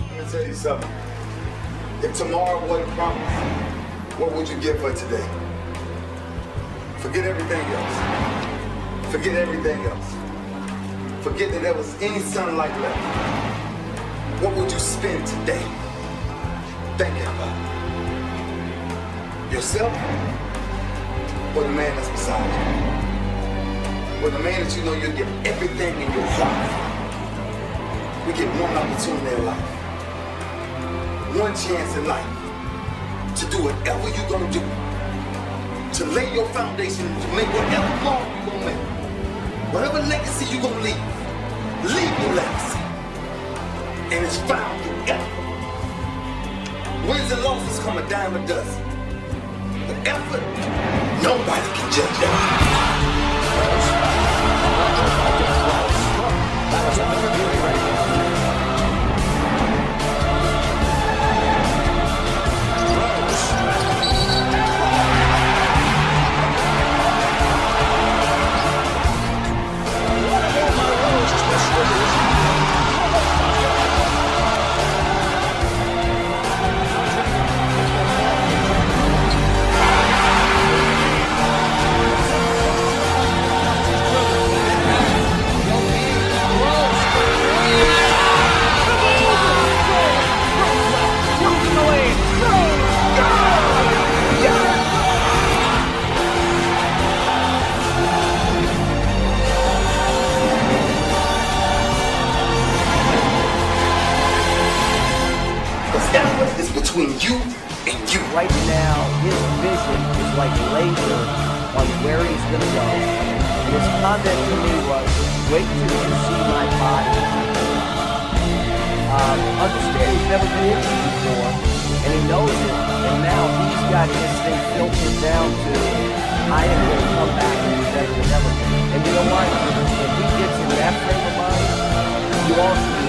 Let me tell you something. If tomorrow wasn't promised, what would you give for today? Forget everything else. Forget everything else. Forget that there was any sunlight left. What would you spend today thinking about? Yourself or the man that's beside you? Or the man that you know you'll give everything in your heart. We get one opportunity in life. One chance in life to do whatever you're gonna do. To lay your foundation, to make whatever mark you're gonna make. Whatever legacy you're gonna leave. Leave your legacy. And it's found in effort. Wins and losses come a dime a dozen. But effort, nobody can judge that. Because Um, understand he's never been injured before, and he knows it. And now he's got his thing filtered down to, I am going to come back and be better than ever. And you know what? If he gets in that frame of mind, you all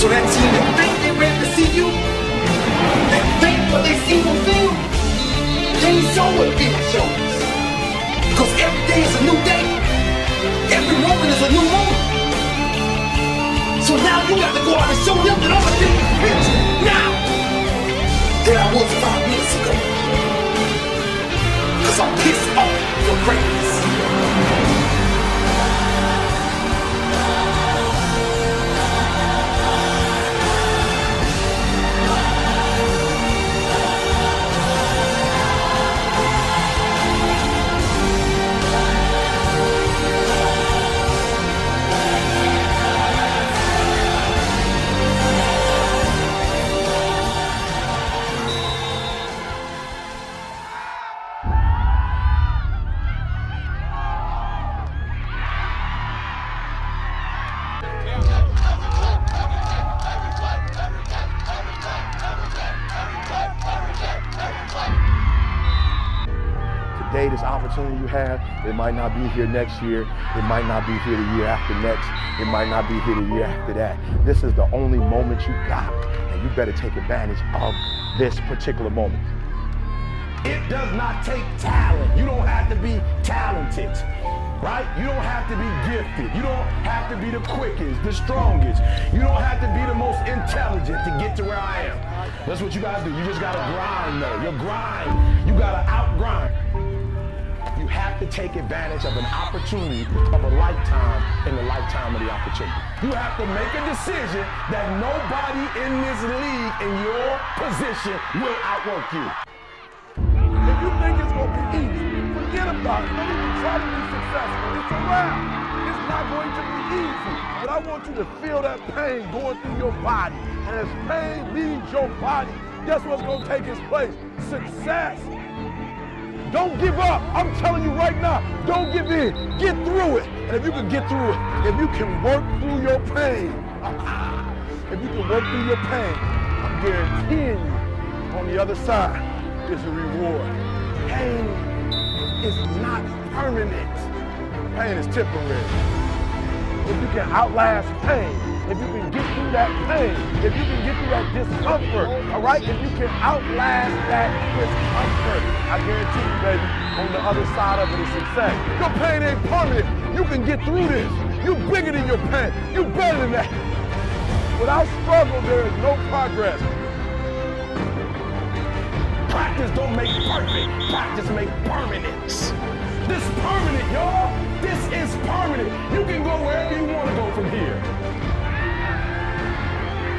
So that team that think they ready to see you, that think what they see on film, they show what film shows. Because every day is a new day. Every moment is a new moment. So now you got to go out and show them that I'm a different bitch now than I was five minutes ago. Because I'm pissed off for greatness. It might not be here next year. It might not be here the year after next. It might not be here the year after that. This is the only moment you got, and you better take advantage of this particular moment. It does not take talent. You don't have to be talented, right? You don't have to be gifted. You don't have to be the quickest, the strongest. You don't have to be the most intelligent to get to where I am. That's what you guys do. You just gotta grind though. You grind. Take advantage of an opportunity of a lifetime in the lifetime of the opportunity. You have to make a decision that nobody in this league in your position will outwork you. If you think it's gonna be easy, forget about it. Don't even try to be successful. It's a wrap. It's not going to be easy. But I want you to feel that pain going through your body. And as pain leaves your body, guess what's gonna take its place? Success. Don't give up. I'm telling you right now, don't give in. Get through it. And if you can get through it, if you can work through your pain, if you can work through your pain, I'm guaranteeing you on the other side is a reward. Pain is not permanent. Pain is temporary if you can outlast pain, if you can get through that pain, if you can get through that discomfort, all right? If you can outlast that discomfort, I guarantee you, baby, on the other side of it is success. Your pain ain't permanent. You can get through this. You're bigger than your pain. You better than that. Without struggle, there is no progress. Practice don't make perfect. Practice make permanence. This permanent, y'all. This is permanent. You can go wherever you want to go from here.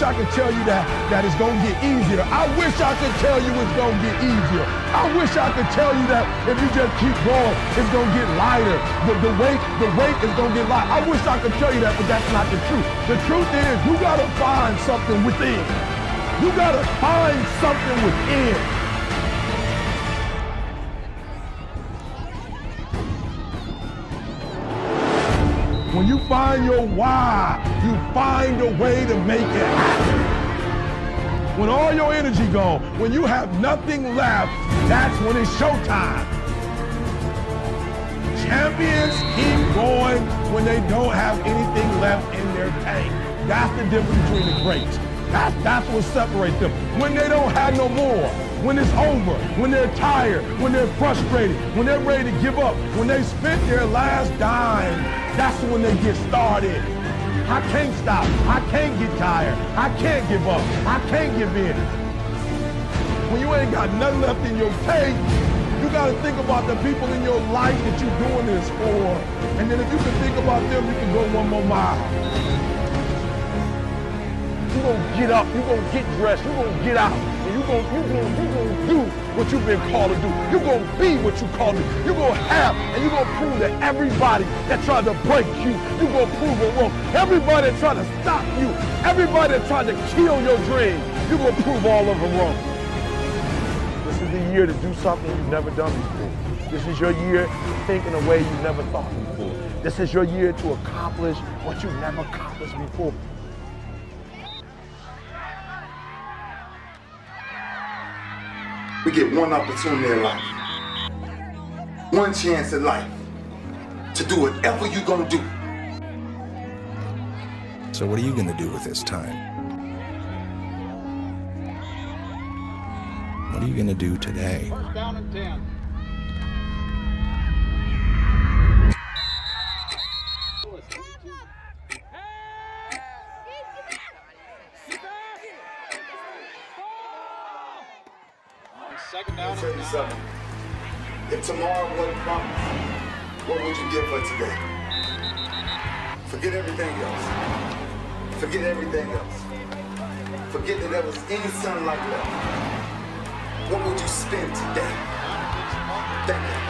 wish I could tell you that, that it's going to get easier. I wish I could tell you it's going to get easier. I wish I could tell you that if you just keep going, it's going to get lighter. The, the weight, the weight is going to get lighter. I wish I could tell you that, but that's not the truth. The truth is you got to find something within. You got to find something within. When you find your why, you find a way to make it happen. When all your energy gone, when you have nothing left, that's when it's showtime. Champions keep going when they don't have anything left in their tank. That's the difference between the greats. That's, that's what separates them. When they don't have no more, when it's over, when they're tired, when they're frustrated, when they're ready to give up, when they spent their last dime, that's when they get started. I can't stop. I can't get tired. I can't give up. I can't give in. When you ain't got nothing left in your tank, you got to think about the people in your life that you're doing this for. And then if you can think about them, you can go one more mile. You're gonna get up, you're gonna get dressed, you're gonna get out, and you're gonna, you're gonna, you're gonna do what you've been called to do. You're gonna be what you called to. You're gonna have, and you're gonna prove that everybody that tried to break you, you're gonna prove it wrong. Everybody that tried to stop you, everybody that tried to kill your dream, you're gonna prove all of them wrong. This is the year to do something you've never done before. This is your year to think in a way you've never thought before. This is your year to accomplish what you've never accomplished before. We get one opportunity in life, one chance in life to do whatever you're gonna do. So what are you gonna do with this time? What are you gonna do today? First down and 10. Second you something. If tomorrow wasn't promised, what would you give for today? Forget everything else. Forget everything else. Forget that there was any sunlight left. What would you spend today? Think it.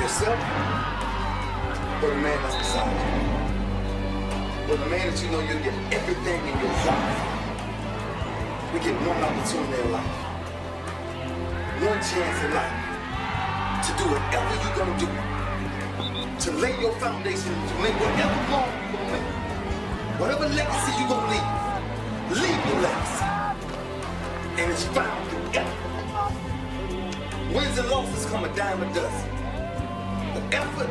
Yourself or the man that's beside you? Or the man that you know you'll get everything in your life. We get one opportunity in life, one chance in life to do whatever you're gonna do, to lay your foundation, to make whatever mark you're gonna make, whatever legacy you're gonna leave, leave your legacy. And it's found through effort. Wins and losses come a dime a dozen. But effort,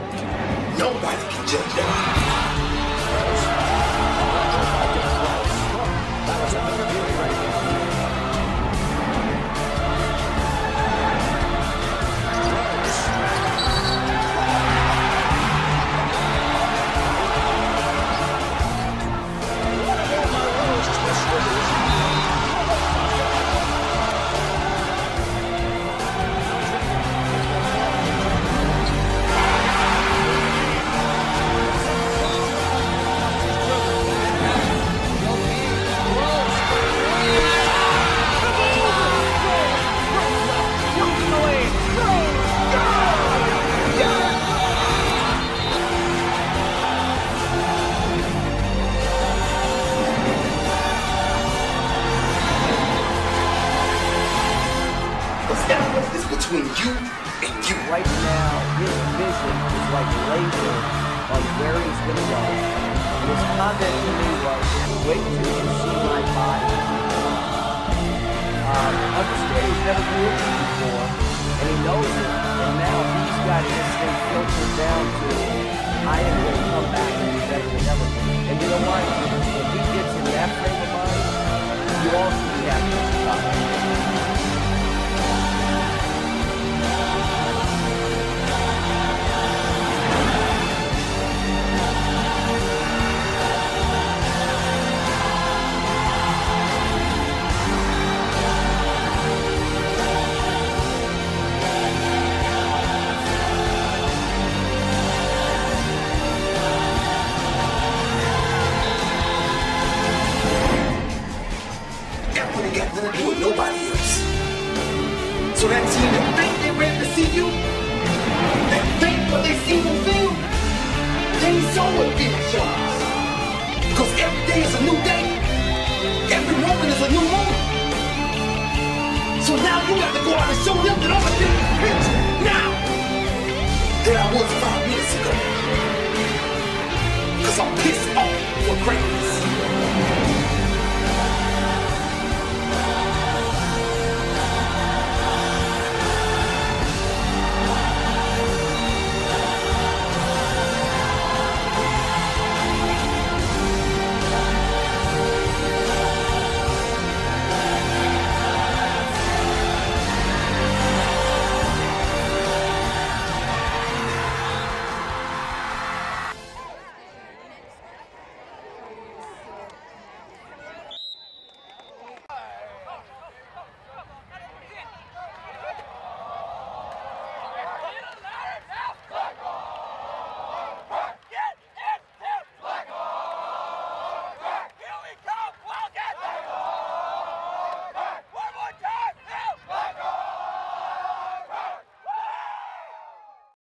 nobody can judge that. You and you. Right now, his vision is like laser on where he's going to go. And his comment to me was, wait till you see my body. Um, understand he's never been before, and he knows it. And now he's got this thing filtered down to, I am going to come back and be better than ever. And you know what? When he gets in that frame of mind, you also have to show will be a show. Cause every day is a new day. Every moment is a new moment. So now you got to go out and show them that I'm a different picture now than I was five minutes ago. Cause I'm pissed off for greatness.